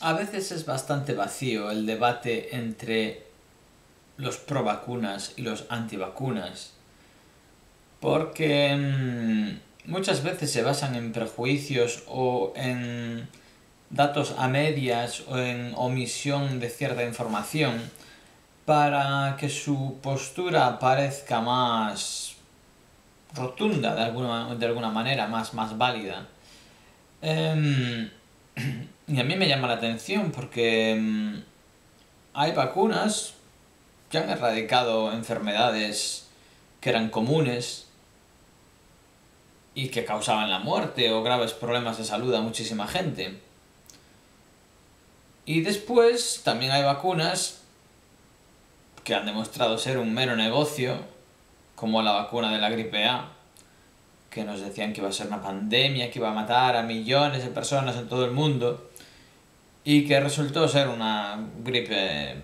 a veces es bastante vacío el debate entre los pro vacunas y los antivacunas. Porque mm, muchas veces se basan en prejuicios o en datos a medias o en omisión de cierta información para que su postura parezca más rotunda de alguna, de alguna manera, más, más válida. Em, y a mí me llama la atención porque em, hay vacunas que han erradicado enfermedades que eran comunes y que causaban la muerte o graves problemas de salud a muchísima gente. Y después también hay vacunas que han demostrado ser un mero negocio, como la vacuna de la gripe A, que nos decían que iba a ser una pandemia, que iba a matar a millones de personas en todo el mundo, y que resultó ser una gripe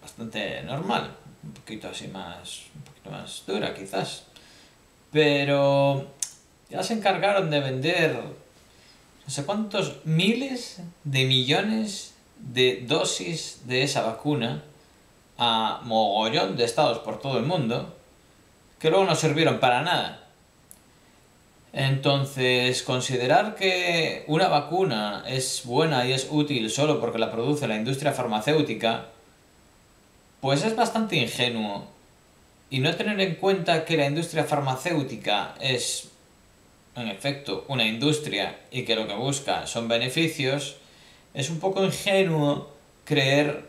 bastante normal, un poquito así más, un poquito más dura quizás. Pero ya se encargaron de vender no sé cuántos miles de millones de dosis de esa vacuna a mogollón de estados por todo el mundo que luego no sirvieron para nada. Entonces, considerar que una vacuna es buena y es útil solo porque la produce la industria farmacéutica, pues es bastante ingenuo. Y no tener en cuenta que la industria farmacéutica es en efecto una industria y que lo que busca son beneficios, es un poco ingenuo creer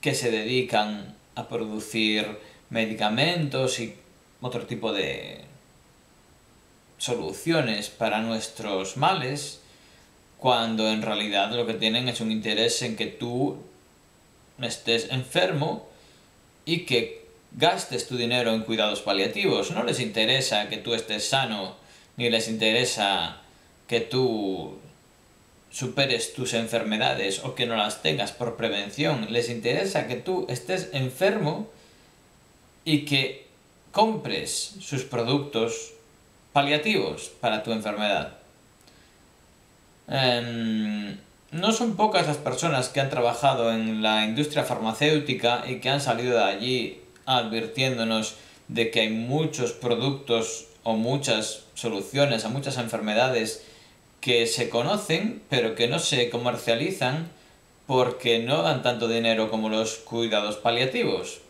que se dedican a producir medicamentos y otro tipo de soluciones para nuestros males, cuando en realidad lo que tienen es un interés en que tú estés enfermo y que gastes tu dinero en cuidados paliativos. No les interesa que tú estés sano ni les interesa que tú superes tus enfermedades o que no las tengas por prevención. Les interesa que tú estés enfermo y que compres sus productos paliativos para tu enfermedad. Em, no son pocas las personas que han trabajado en la industria farmacéutica y que han salido de allí advirtiéndonos de que hay muchos productos o muchas soluciones a muchas enfermedades que se conocen pero que no se comercializan porque no dan tanto dinero como los cuidados paliativos.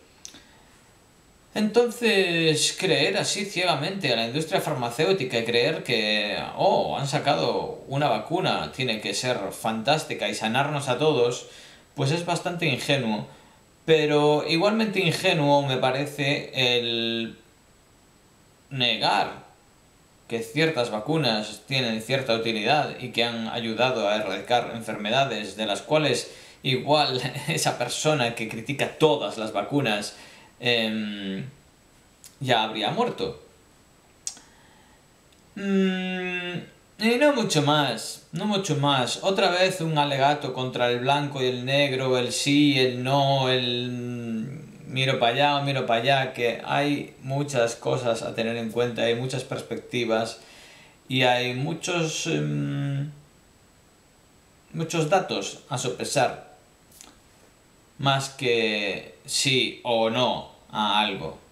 Entonces, creer así ciegamente a la industria farmacéutica y creer que, oh, han sacado una vacuna, tiene que ser fantástica y sanarnos a todos, pues es bastante ingenuo. Pero igualmente ingenuo me parece el negar que ciertas vacunas tienen cierta utilidad y que han ayudado a erradicar enfermedades de las cuales igual esa persona que critica todas las vacunas em, ya habría muerto. Mm, y no mucho más, no mucho más. Otra vez un alegato contra el blanco y el negro, el sí, el no, el miro para allá o miro para allá, que hay muchas cosas a tener en cuenta, hay muchas perspectivas y hay muchos, em, muchos datos a sopesar, más que sí o no a algo.